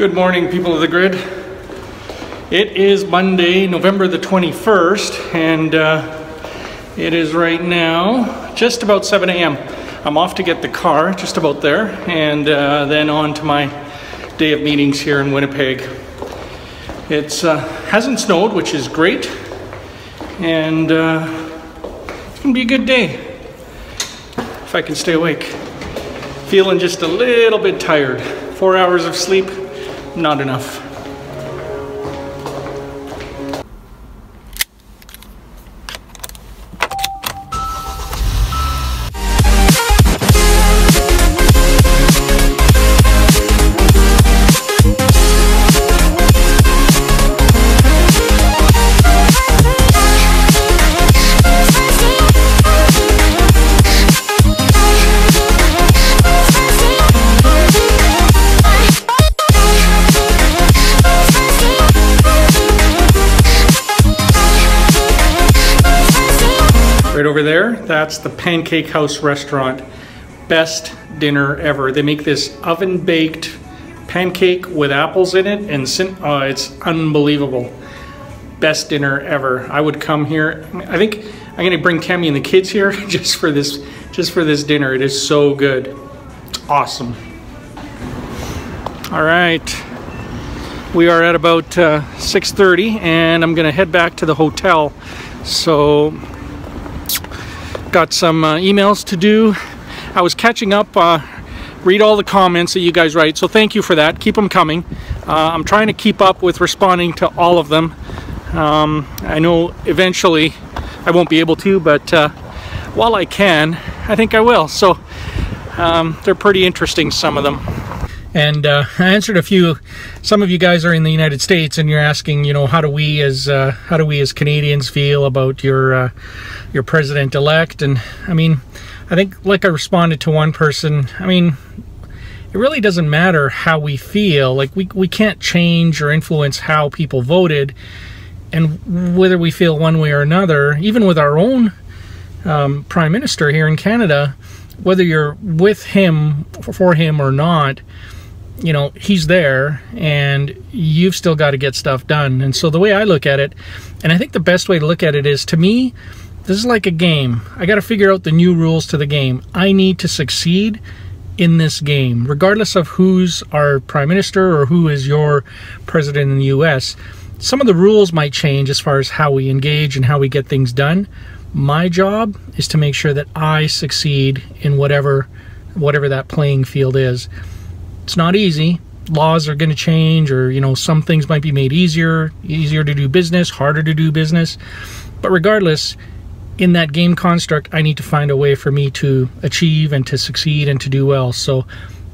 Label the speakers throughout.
Speaker 1: Good morning, people of the grid. It is Monday, November the 21st, and uh, it is right now just about 7 a.m. I'm off to get the car, just about there, and uh, then on to my day of meetings here in Winnipeg. It uh, hasn't snowed, which is great, and uh, it's gonna be a good day if I can stay awake. Feeling just a little bit tired. Four hours of sleep, not enough. Right over there, that's the Pancake House restaurant. Best dinner ever. They make this oven baked pancake with apples in it, and oh, it's unbelievable. Best dinner ever. I would come here. I think I'm gonna bring Tammy and the kids here just for this, just for this dinner. It is so good. It's awesome. All right, we are at about uh, 6:30, and I'm gonna head back to the hotel. So got some uh, emails to do. I was catching up, uh, read all the comments that you guys write, so thank you for that. Keep them coming. Uh, I'm trying to keep up with responding to all of them. Um, I know eventually I won't be able to, but uh, while I can, I think I will. So um, they're pretty interesting, some of them. And uh, I answered a few. Some of you guys are in the United States, and you're asking, you know, how do we as uh, how do we as Canadians feel about your uh, your president elect? And I mean, I think like I responded to one person. I mean, it really doesn't matter how we feel. Like we we can't change or influence how people voted, and whether we feel one way or another. Even with our own um, prime minister here in Canada, whether you're with him for him or not you know, he's there and you've still got to get stuff done. And so the way I look at it, and I think the best way to look at it is to me, this is like a game. I got to figure out the new rules to the game. I need to succeed in this game, regardless of who's our prime minister or who is your president in the US. Some of the rules might change as far as how we engage and how we get things done. My job is to make sure that I succeed in whatever whatever that playing field is. It's not easy. Laws are going to change, or you know, some things might be made easier, easier to do business, harder to do business. But regardless, in that game construct, I need to find a way for me to achieve and to succeed and to do well. So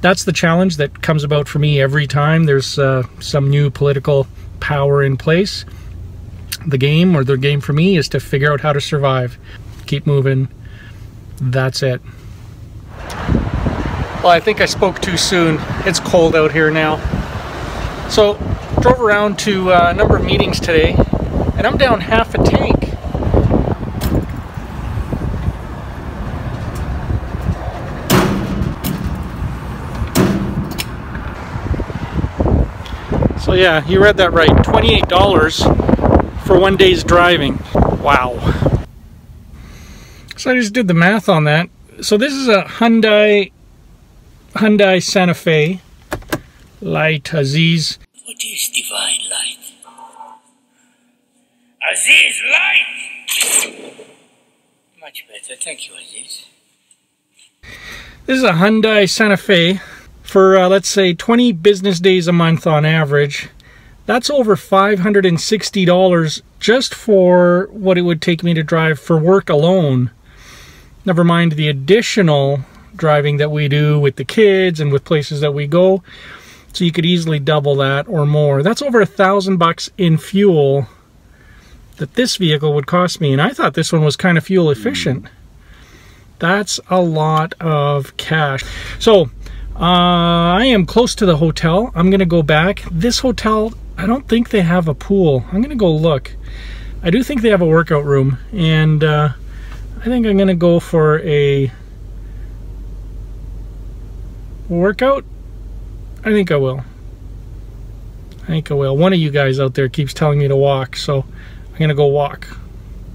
Speaker 1: that's the challenge that comes about for me every time there's uh, some new political power in place. The game, or the game for me, is to figure out how to survive. Keep moving. That's it. Well, I think I spoke too soon. It's cold out here now. So, drove around to uh, a number of meetings today, and I'm down half a tank. So yeah, you read that right. $28 for one day's driving. Wow. So I just did the math on that. So this is a Hyundai Hyundai Santa Fe Light Aziz.
Speaker 2: What is divine light? Aziz light! Much better, thank you, Aziz.
Speaker 1: This is a Hyundai Santa Fe for, uh, let's say, 20 business days a month on average. That's over $560 just for what it would take me to drive for work alone. Never mind the additional driving that we do with the kids and with places that we go. So you could easily double that or more. That's over a thousand bucks in fuel that this vehicle would cost me. And I thought this one was kind of fuel efficient. That's a lot of cash. So uh, I am close to the hotel. I'm going to go back. This hotel, I don't think they have a pool. I'm going to go look. I do think they have a workout room. And uh, I think I'm going to go for a workout? I think I will. I think I will. One of you guys out there keeps telling me to walk, so I'm gonna go walk.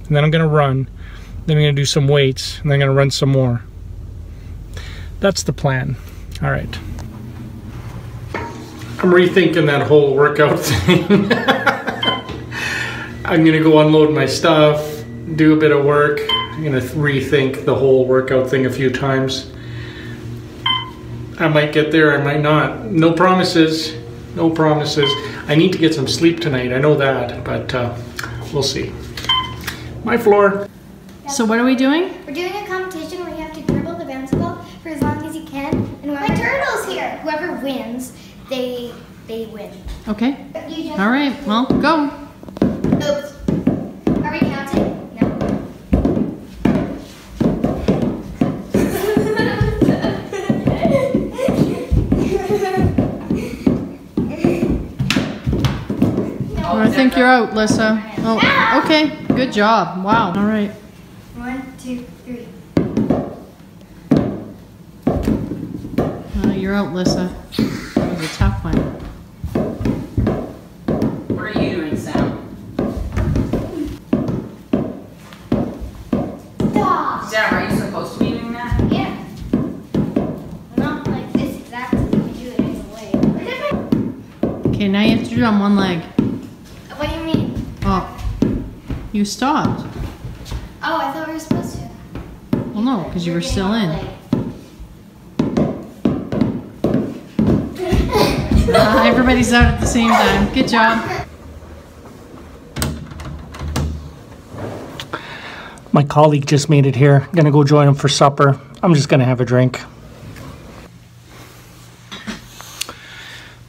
Speaker 1: And then I'm gonna run. Then I'm gonna do some weights, and then I'm gonna run some more. That's the plan. All right. I'm rethinking that whole workout thing. I'm gonna go unload my stuff, do a bit of work. I'm gonna rethink the whole workout thing a few times. I might get there, I might not. No promises, no promises. I need to get some sleep tonight, I know that, but uh, we'll see. My floor.
Speaker 3: So what are we doing?
Speaker 4: We're doing a competition where you have to dribble the bouncy ball for as long as you can. And whoever, My turtle's here. Whoever wins, they they win.
Speaker 3: Okay. All right. Well, go.
Speaker 4: Oops. Are we counting? No.
Speaker 3: I think you're out, Lissa. Oh, okay. Good job. Wow. All right.
Speaker 4: One, two, three.
Speaker 3: Uh, you're out, Lissa. That was a tough one.
Speaker 5: What are you doing, Sam?
Speaker 4: Stop.
Speaker 5: Sam, are you supposed to be doing that?
Speaker 4: Yeah. Not like this exactly. You do it either way. Look at my-
Speaker 3: Okay, now you have to do it on one leg.
Speaker 4: What do you mean?
Speaker 3: Oh, you stopped.
Speaker 4: Oh, I thought we were supposed to.
Speaker 3: Well, no, because you were still in. Uh, everybody's out at the same time. Good job.
Speaker 1: My colleague just made it here. I'm gonna go join him for supper. I'm just gonna have a drink.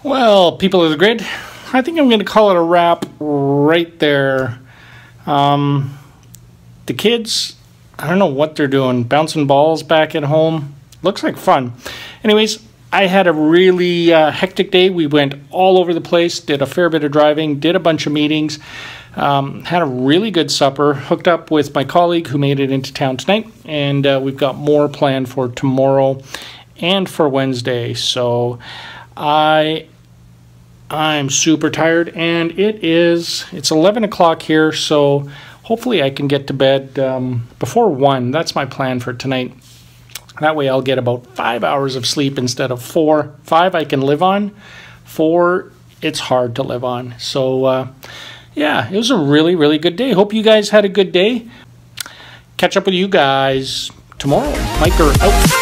Speaker 1: Well, people of the grid, I think I'm gonna call it a wrap right there. Um, the kids, I don't know what they're doing, bouncing balls back at home. Looks like fun. Anyways, I had a really uh, hectic day. We went all over the place, did a fair bit of driving, did a bunch of meetings, um, had a really good supper, hooked up with my colleague who made it into town tonight, and uh, we've got more planned for tomorrow and for Wednesday. So I I'm super tired, and it is it's 11 o'clock here, so hopefully I can get to bed um, before one. That's my plan for tonight. That way I'll get about five hours of sleep instead of four. Five I can live on. Four it's hard to live on. So uh, yeah, it was a really really good day. Hope you guys had a good day. Catch up with you guys tomorrow. M1ker out.